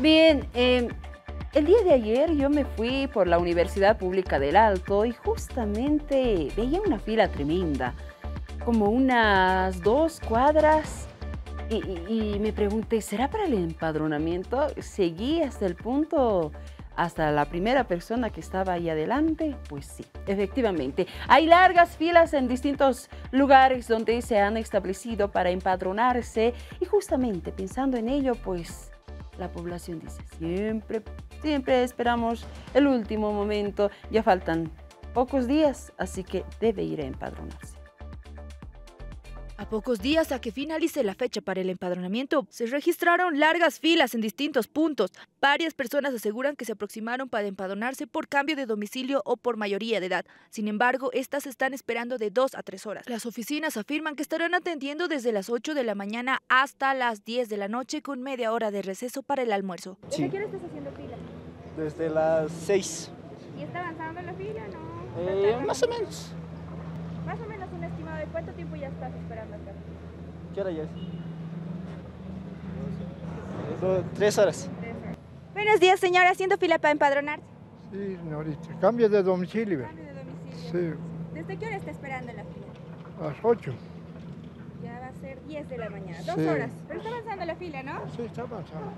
Bien, eh, el día de ayer yo me fui por la Universidad Pública del Alto y justamente veía una fila tremenda, como unas dos cuadras, y- y me pregunté, ¿será para el empadronamiento? Seguí hasta el punto, hasta la primera persona que estaba ahí adelante, pues sí, efectivamente. Hay largas filas en distintos lugares donde se han establecido para empadronarse y justamente pensando en ello, pues la población dice, siempre, siempre esperamos el último momento, ya faltan pocos días, así que debe ir a empadronarse. A pocos días a que finalice la fecha para el empadronamiento, se registraron largas filas en distintos puntos. Varias personas aseguran que se aproximaron para empadronarse por cambio de domicilio o por mayoría de edad. Sin embargo, estas están esperando de dos a tres horas. Las oficinas afirman que estarán atendiendo desde las 8 de la mañana hasta las 10 de la noche con media hora de receso para el almuerzo. Sí, qué hora estás haciendo fila? desde las 6. ¿Y está avanzando la fila, no? Eh, ¿Está más o menos. Más o menos un estimado de cuánto tiempo ya estás esperando acá. ¿Qué hora ya es? Do- tres horas. Buenos días, señora. ¿Haciendo fila para empadronarse? Sí, señorita. Cambio de domicilio. Cambio de domicilio. Sí, ¿Desde qué hora está esperando la fila? a las 8. Ya va a ser 10 de la mañana. Dos Sí. horas. Pero está avanzando la fila, ¿no? Sí, está pasando.